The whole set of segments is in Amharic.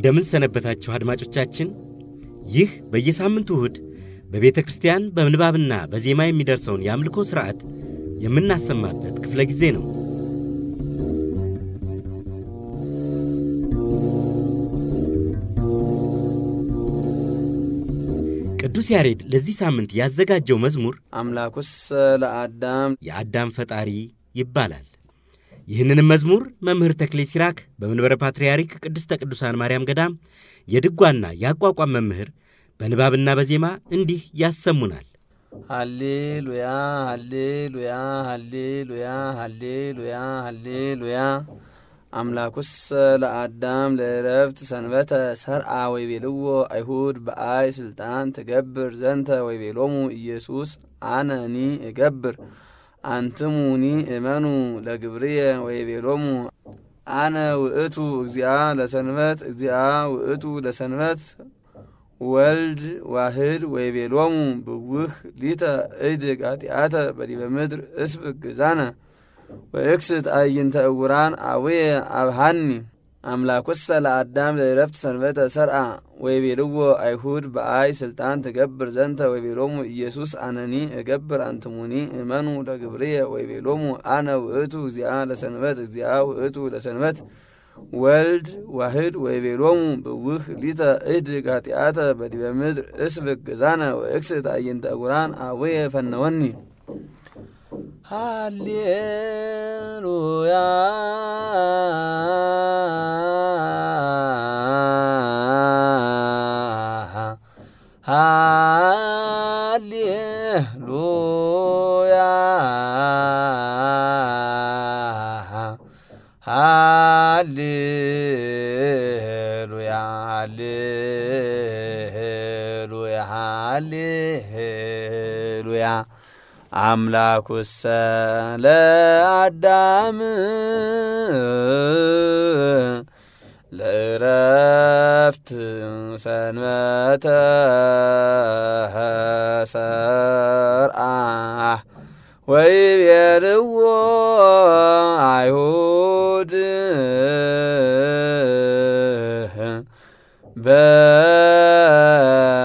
እንደምን ሰነበታችሁ አድማጮቻችን። ይህ በየሳምንቱ እሁድ በቤተ ክርስቲያን በምንባብና በዜማ የሚደርሰውን የአምልኮ ሥርዓት የምናሰማበት ክፍለ ጊዜ ነው። ቅዱስ ያሬድ ለዚህ ሳምንት ያዘጋጀው መዝሙር አምላኩስ ለአዳም የአዳም ፈጣሪ ይባላል። ይህንንም መዝሙር መምህር ተክሌ ሲራክ በመንበረ ፓትርያርክ ቅድስተ ቅዱሳን ማርያም ገዳም የድጓና የአቋቋም መምህር በንባብና በዜማ እንዲህ ያሰሙናል። ሃሌሉያ ሃሌሉያ ሃሌሉያ ሃሌሉያ ሃሌሉያ አምላኩስ ለአዳም ለእረፍት ሰንበተ ሰርአ ወይቤልዎ አይሁድ በአይ ስልጣን ትገብር ዘንተ ወይቤሎሙ ኢየሱስ አነኒ እገብር አንትሙኒ እመኑ ለግብርየ ወይቤሎሙ። አነ ውእቱ እግዚአ ለሰንበት እግዚአ ውእቱ ለሰንበት። ወልድ ዋህድ ወይቤሎሙ ብውህ ሊተ እድ ቃጢአተ በዲበ ምድር እስብክ ግዛነ። ወእክስት አዕይንተ እውራን አቡየ አብሃኒ። አምላኩሰ ለአዳም ለዕረፍት ሰንበተ ሰርአ ወይቤልዎ አይሁድ በአይ ስልጣን ትገብር ዘንተ ወይቤሎሙ ኢየሱስ አነኒ እገብር አንትሙኒ እመኑ ለግብርየ ወይቤሎሙ አነ ውእቱ እግዚአ ለሰንበት እግዚአ ውእቱ ለሰንበት ወልድ ዋህድ ወይቤሎሙ ብውህ ሊተ እድ ኃጢአተ በዲበ ምድር እስብክ ገዛነ ወእክስት አዕይንተ እውራን አቡየ ፈነወኒ ሃሌሉያ ሃሌሉያ ሃሌሉያ ሃሌሉያ ሃሌሉያ። አምላኩሰ ለአዳም ለእረፍት ሰንበተ ሰርአ ወይቤልዎ አይሁድ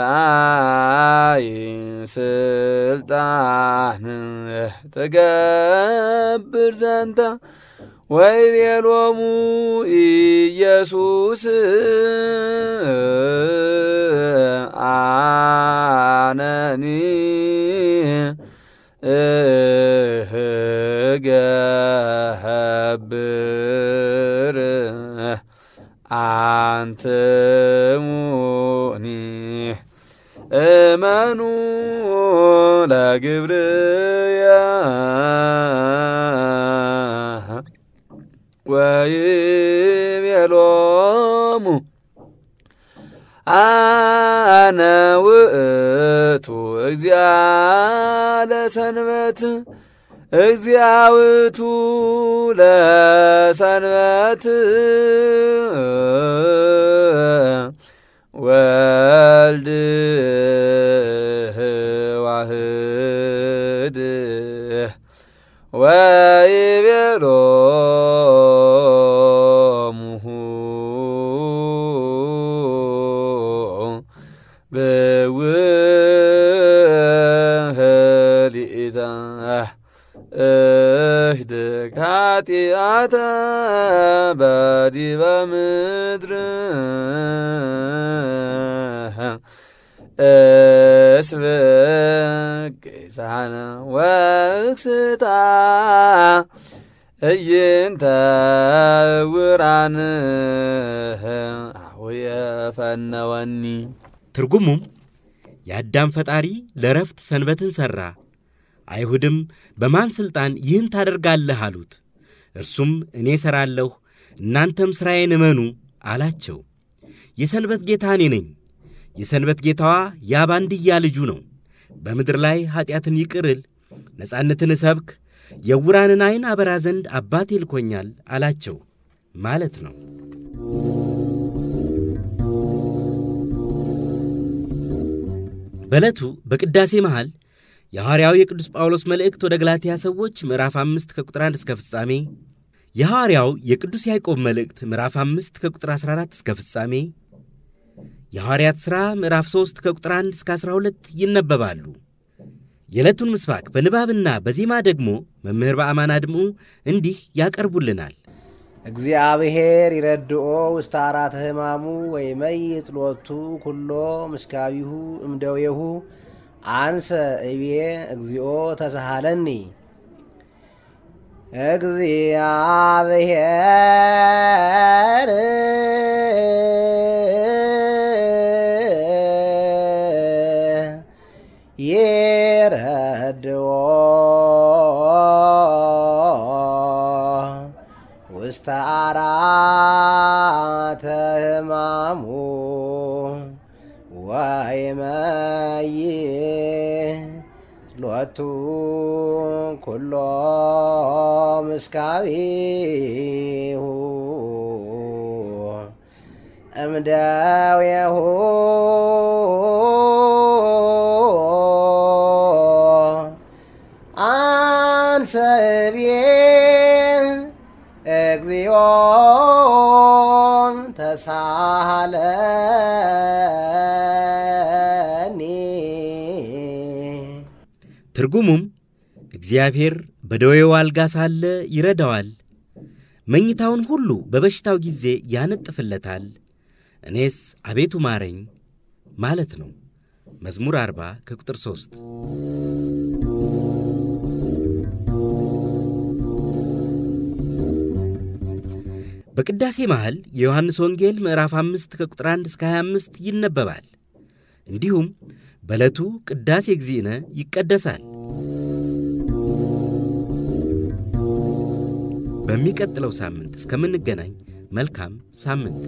በአይ ስልጣን ትገብር ዘንተ ወይቤሎሙ ኢየሱስ አነኒ እገብር አንትሙኒ እመኑ ለግብርየ ወይቤሎሙ አነ ውእቱ እግዚአ ለሰንበት እግዚአ ውእቱ ለሰንበት ወልድ ዋህድ ወይቤሎሙ እስብክ ጌሳነ ወእክስታ እይንተ ውራን አሁየ ፈነወኒ ትርጉሙም የአዳም ፈጣሪ ለረፍት ሰንበትን ሠራ፣ አይሁድም በማን ሥልጣን ይህን ታደርጋለህ አሉት። እርሱም እኔ እሠራለሁ፣ እናንተም ሥራዬን እመኑ አላቸው። የሰንበት ጌታ እኔ ነኝ። የሰንበት ጌታዋ ያ ልጁ ነው። በምድር ላይ ኀጢአትን ይቅርል፣ ነጻነትን እሰብክ፣ የዕውራንን ዐይን አበራ ዘንድ አባቴ ልኮኛል አላቸው ማለት ነው። በዕለቱ በቅዳሴ መሃል የሐዋርያው የቅዱስ ጳውሎስ መልእክት ወደ ገላትያ ሰዎች ምዕራፍ አምስት ከቁጥር 1 እስከ ፍጻሜ፣ የሐዋርያው የቅዱስ ያዕቆብ መልእክት ምዕራፍ አምስት ከቁጥር 14 እስከ ፍጻሜ፣ የሐዋርያት ሥራ ምዕራፍ 3 ከቁጥር 1 እስከ 12 ይነበባሉ። የዕለቱን ምስባክ በንባብና በዜማ ደግሞ መምህር በአማን አድምዑ እንዲህ ያቀርቡልናል። እግዚአብሔር ይረድኦ ውስተ አራተ ሕማሙ ወይመይጥ ሎቱ ኩሎ ምስካቢሁ እምደዌሁ አንሰ እቤ እግዚኦ ተሳሃለኒ እግዚአብሔር ይረድኦ ውስተ አራተ ሕማሙ ወይመይጥ ሎቱ ኩሎ ምስካቢሁ እምደዌሁ ትርጉሙም እግዚአብሔር በደዌው አልጋ ሳለ ይረዳዋል፣ መኝታውን ሁሉ በበሽታው ጊዜ ያነጥፍለታል፣ እኔስ አቤቱ ማረኝ ማለት ነው። መዝሙር 40 ከቁጥር 3 በቅዳሴ መሃል የዮሐንስ ወንጌል ምዕራፍ 5 ከቁጥር 1 እስከ 25 ይነበባል። እንዲሁም በዕለቱ ቅዳሴ እግዚእነ ይቀደሳል። በሚቀጥለው ሳምንት እስከምንገናኝ መልካም ሳምንት